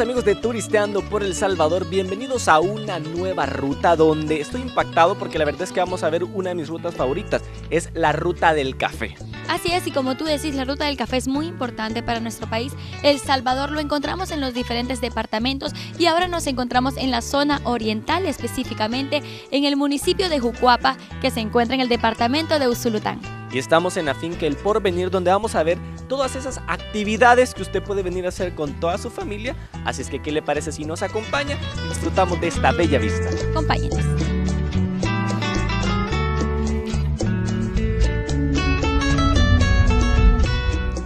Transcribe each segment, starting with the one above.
Amigos de Turisteando por El Salvador, bienvenidos a una nueva ruta donde estoy impactado porque la verdad es que vamos a ver una de mis rutas favoritas, es la ruta del café. Así es, y como tú decís, la ruta del café es muy importante para nuestro país. El Salvador lo encontramos en los diferentes departamentos y ahora nos encontramos en la zona oriental, específicamente en el municipio de Jucuapa, que se encuentra en el departamento de Usulután. Y estamos en la finca El Porvenir, donde vamos a ver todas esas actividades que usted puede venir a hacer con toda su familia. Así es que, ¿qué le parece si nos acompaña disfrutamos de esta bella vista? Acompáñenos.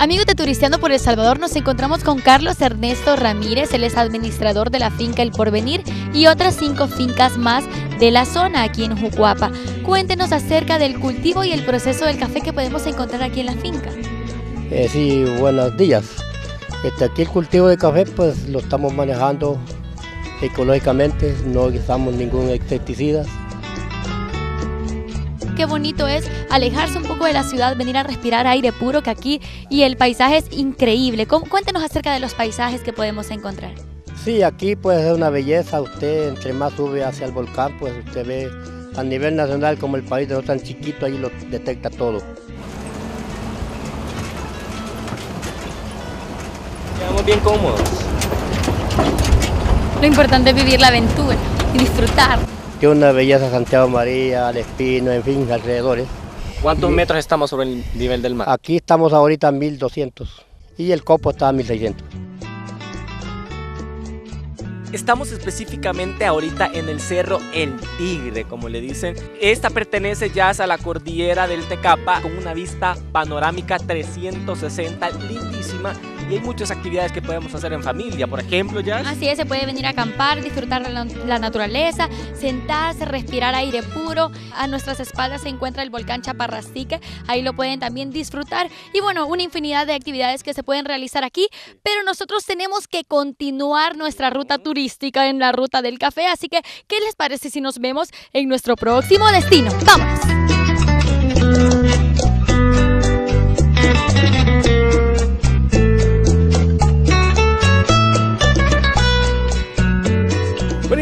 Amigos de Turisteando por El Salvador, nos encontramos con Carlos Ernesto Ramírez, él es administrador de la finca El Porvenir y otras cinco fincas más de la zona aquí en Jucuapa. Cuéntenos acerca del cultivo y el proceso del café que podemos encontrar aquí en la finca. Eh, sí, buenos días. Este, aquí el cultivo de café pues lo estamos manejando ecológicamente, no usamos ningún insecticida. Qué bonito es alejarse un poco de la ciudad, venir a respirar aire puro que aquí y el paisaje es increíble. ¿Cómo- Cuéntenos acerca de los paisajes que podemos encontrar. Sí, aquí pues es una belleza, usted entre más sube hacia el volcán pues usted ve a nivel nacional como el país no es tan chiquito, ahí lo detecta todo. Quedamos bien cómodos. Lo importante es vivir la aventura y disfrutar. Que una belleza Santiago María, Espino, en fin, alrededores. ¿Cuántos Y- metros estamos sobre el nivel del mar? Aquí estamos ahorita a 1200 y el copo está a 1600. Estamos específicamente ahorita en el cerro El Tigre, como le dicen. Esta pertenece ya a la cordillera del Tecapa con una vista panorámica 360 lindísima y hay muchas actividades que podemos hacer en familia, por ejemplo, ya. Así es, se puede venir a acampar, disfrutar la, la naturaleza, sentarse, respirar aire puro. A nuestras espaldas se encuentra el volcán Chaparrastique, ahí lo pueden también disfrutar. Y bueno, una infinidad de actividades que se pueden realizar aquí, pero nosotros tenemos que continuar nuestra ruta turística en la ruta del café, así que ¿qué les parece si nos vemos en nuestro próximo destino? ¡Vámonos!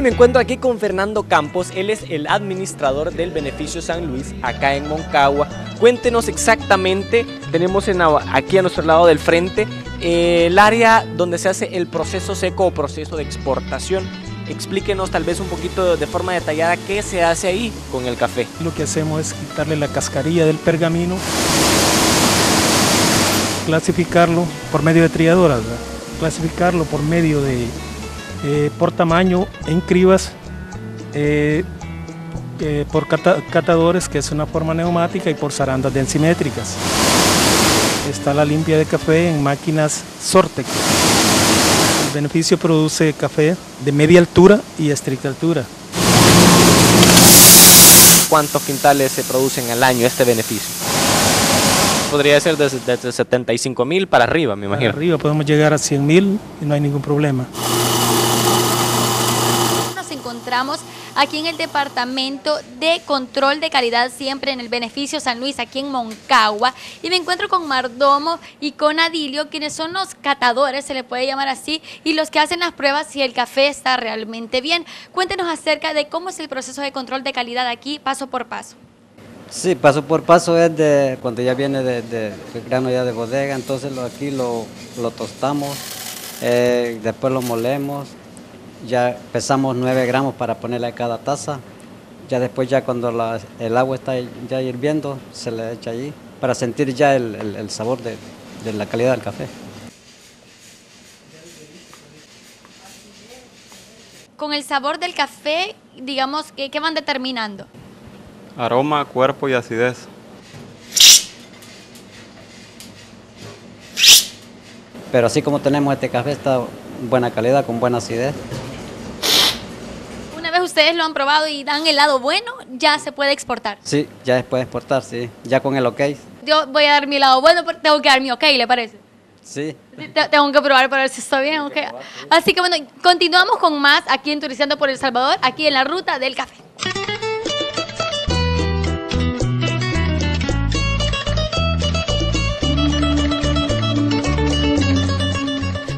Me encuentro aquí con Fernando Campos. Él es el administrador del Beneficio San Luis, acá en Moncagua. Cuéntenos exactamente, tenemos aquí a nuestro lado del frente eh, el área donde se hace el proceso seco o proceso de exportación. Explíquenos tal vez un poquito de forma detallada qué se hace ahí con el café. Lo que hacemos es quitarle la cascarilla del pergamino, clasificarlo por medio de triadoras, ¿verdad? clasificarlo por medio de, eh, por tamaño en cribas, eh, eh, por cata- catadores, que es una forma neumática, y por zarandas densimétricas. Está la limpia de café en máquinas Sortec. El beneficio produce café de media altura y estricta altura. ¿Cuántos quintales se producen al año este beneficio? Podría ser desde, desde 75 mil para arriba, me Para imagino. arriba podemos llegar a 100 mil y no hay ningún problema. Encontramos aquí en el departamento de control de calidad, siempre en el beneficio San Luis, aquí en Moncagua. Y me encuentro con Mardomo y con Adilio, quienes son los catadores, se le puede llamar así, y los que hacen las pruebas si el café está realmente bien. Cuéntenos acerca de cómo es el proceso de control de calidad aquí, paso por paso. Sí, paso por paso es de cuando ya viene de, grano ya de bodega, entonces lo, aquí lo, lo tostamos, eh, después lo molemos, ya pesamos 9 gramos para ponerle a cada taza, ya después ya cuando la- el agua está ya hirviendo se le echa allí para sentir ya el, el- el sabor de, de la calidad del café. Con el sabor del café, digamos, ¿qué, qué van determinando? Aroma, cuerpo y acidez. Pero así como tenemos este café está buena calidad, con buena acidez. Una vez ustedes lo han probado y dan el lado bueno, ya se puede exportar. Sí, ya después exportar, sí, ya con el ok. Yo voy a dar mi lado bueno, pero tengo que dar mi ok, ¿le parece? Sí. Te- Tengo que probar para ver si está bien, ok. Así que bueno, continuamos con más aquí en Turisteando por El Salvador, aquí en la ruta del café.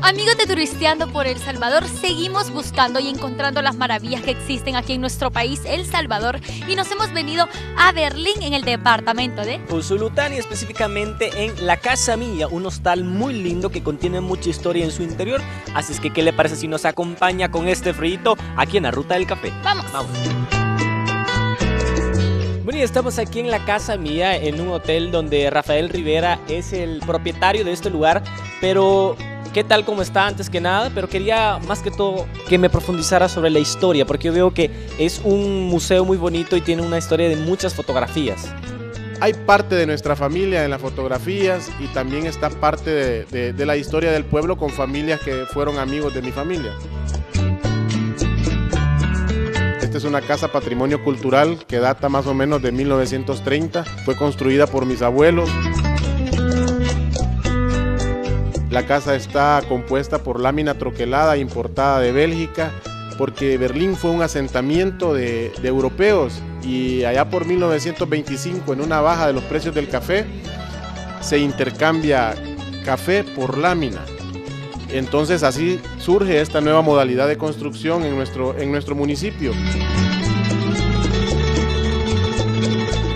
Amigos de Turisteando por El Salvador, seguimos buscando y encontrando las maravillas que existen aquí en nuestro país, El Salvador, y nos hemos venido a Berlín en el departamento de Usulután y específicamente en La Casa Mía, un hostal muy lindo que contiene mucha historia en su interior. Así es que, ¿qué le parece si nos acompaña con este frito aquí en la Ruta del Café? Vamos. Vamos. Bueno, y estamos aquí en la casa mía, en un hotel donde Rafael Rivera es el propietario de este lugar, pero qué tal como está antes que nada, pero quería más que todo que me profundizara sobre la historia, porque yo veo que es un museo muy bonito y tiene una historia de muchas fotografías. Hay parte de nuestra familia en las fotografías y también está parte de la historia del pueblo con familias que fueron amigos de mi familia. Esta es una casa patrimonio cultural que data más o menos de 1930. Fue construida por mis abuelos. La casa está compuesta por lámina troquelada importada de Bélgica porque Berlín fue un asentamiento de, de, europeos y allá por 1925 en una baja de los precios del café se intercambia café por lámina. Entonces así surge esta nueva modalidad de construcción en nuestro, en nuestro municipio.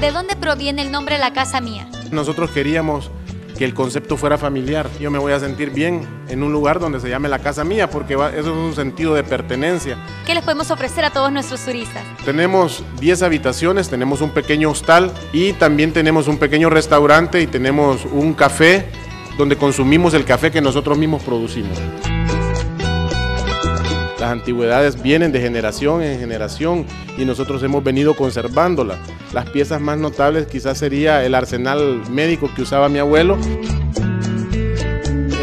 ¿De dónde proviene el nombre La Casa Mía? Nosotros queríamos que el concepto fuera familiar. Yo me voy a sentir bien en un lugar donde se llame la casa mía, porque eso es un sentido de pertenencia. ¿Qué les podemos ofrecer a todos nuestros turistas? Tenemos 10 habitaciones, tenemos un pequeño hostal y también tenemos un pequeño restaurante y tenemos un café donde consumimos el café que nosotros mismos producimos. Las antigüedades vienen de generación en generación y nosotros hemos venido conservándolas. Las piezas más notables quizás sería el arsenal médico que usaba mi abuelo,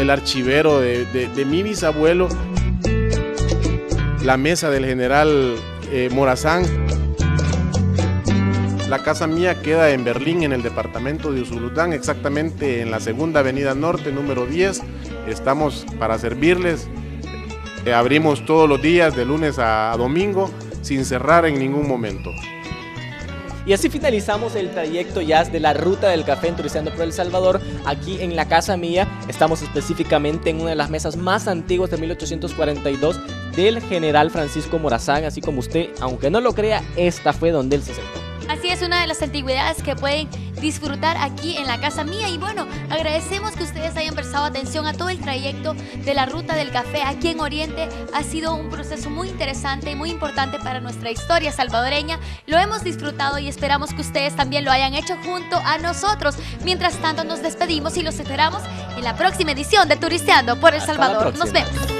el archivero de, mi bisabuelo, la mesa del general eh, Morazán. La casa mía queda en Berlín, en el departamento de Usulután, exactamente en la segunda avenida norte, número 10. Estamos para servirles. Eh, abrimos todos los días, de lunes a domingo, sin cerrar en ningún momento. Y así finalizamos el trayecto ya de la ruta del café en Turisteando por El Salvador. Aquí en la casa mía estamos específicamente en una de las mesas más antiguas de 1842 del general Francisco Morazán. Así como usted, aunque no lo crea, esta fue donde él se sentó. Así es una de las antigüedades que pueden disfrutar aquí en la casa mía y bueno, agradecemos que ustedes hayan prestado atención a todo el trayecto de la ruta del café aquí en Oriente. Ha sido un proceso muy interesante y muy importante para nuestra historia salvadoreña. Lo hemos disfrutado y esperamos que ustedes también lo hayan hecho junto a nosotros. Mientras tanto nos despedimos y los esperamos en la próxima edición de Turisteando por El Salvador. Nos vemos.